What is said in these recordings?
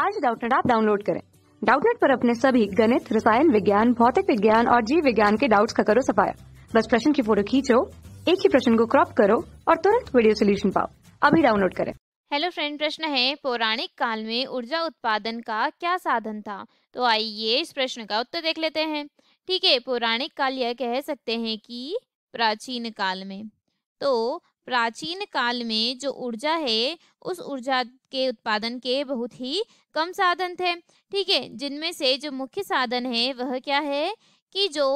आज Doubtnut app download करें। Doubtnut पर अपने सभी गणित, रसायन विज्ञान, भौतिक विज्ञान और जीव विज्ञान के डाउट्स का करो सफाया। बस प्रश्न की फ़ोटो खींचो, एक ही प्रश्न को क्रॉप करो और तुरंत वीडियो सोल्यूशन पाओ। अभी डाउनलोड करें। हेलो फ्रेंड प्रश्न है, पौराणिक काल में ऊर्जा उत्पादन का क्या साधन था? तो आइए इस प्रश्न का उत्तर देख लेते हैं। ठीक है, पौराणिक काल यह कह सकते हैं कि प्राचीन काल में। तो प्राचीन काल में जो ऊर्जा है, उस ऊर्जा के उत्पादन के बहुत ही कम साधन थे। ठीक है, जिनमें से जो मुख्य साधन है, वह क्या है कि जो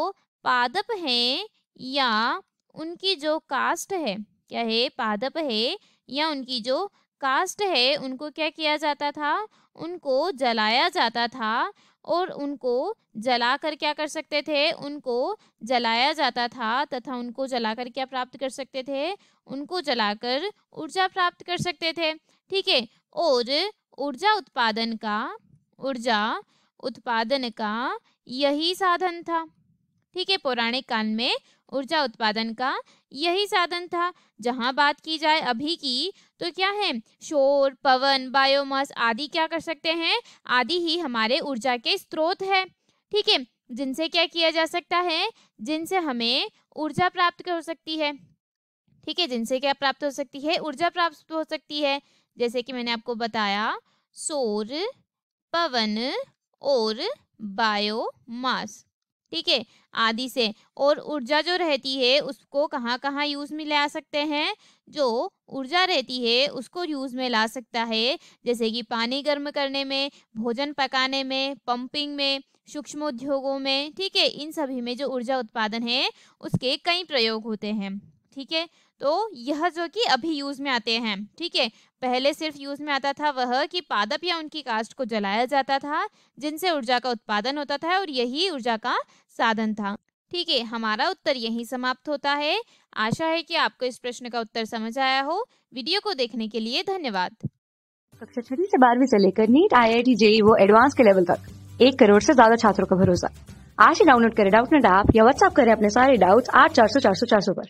पादप हैं या उनकी जो कास्ट है, क्या है, पादप है या उनकी जो कास्ट है, उनको क्या किया जाता था? उनको जलाया जाता था और उनको जला कर क्या कर सकते थे? उनको जलाया जाता था तथा उनको जला कर क्या प्राप्त कर सकते थे? उनको जलाकर ऊर्जा प्राप्त कर सकते थे। ठीक है? और ऊर्जा उत्पादन का, ऊर्जा उत्पादन का यही साधन था। ठीक है पौराणिक काल में ऊर्जा उत्पादन का यही साधन था। जहाँ बात की जाए अभी की तो क्या है? शोर, पवन बायोमास आदि क्या कर सकते हैं? आदि ही हमारे ऊर्जा के स्रोत है। ठीक है, जिनसे क्या किया जा सकता है? जिनसे हमें ऊर्जा प्राप्त हो सकती है। ठीक है, जिनसे क्या प्राप्त हो सकती है? ऊर्जा प्राप्त हो सकती है। जैसे कि मैंने आपको बताया सौर पवन और बायोमास ठीक है, आदि से। और ऊर्जा जो रहती है, उसको कहाँ कहाँ यूज़ में ला सकते हैं? जो ऊर्जा रहती है, उसको यूज़ में ला सकता है, जैसे कि पानी गर्म करने में, भोजन पकाने में, पंपिंग में, सूक्ष्म उद्योगों में, ठीक है, इन सभी में जो ऊर्जा उत्पादन है, उसके कई प्रयोग होते हैं। ठीक है? तो यह जो कि अभी यूज़ में आते हैं, ठीक है? पहले सिर्फ़ यूज़ में आता था वह कि पादप या उनकी कास्ट को जलाया जाता था, जिनसे ऊर्जा का उत्पादन होता था और यही ऊर्जा का साधन था। ठीक है, हमारा उत्तर यही समाप्त होता है। आशा है कि आपको इस प्रश्न का उत्तर समझ आया हो। वीडियो को देखने के लिए धन्यवाद। कक्षा छठी से बारहवीं से लेकर NEET I I T JEE वो एडवांस के लेवल तक। एक करोड़ से ज़्यादा छात्रों का भरोसा। आज ही डाउनलोड करें डाउट नेट ऐप या व्हाट्सएप करें अपने सारे डाउट्स आठ चार सौ चार सौ चार सौ पर।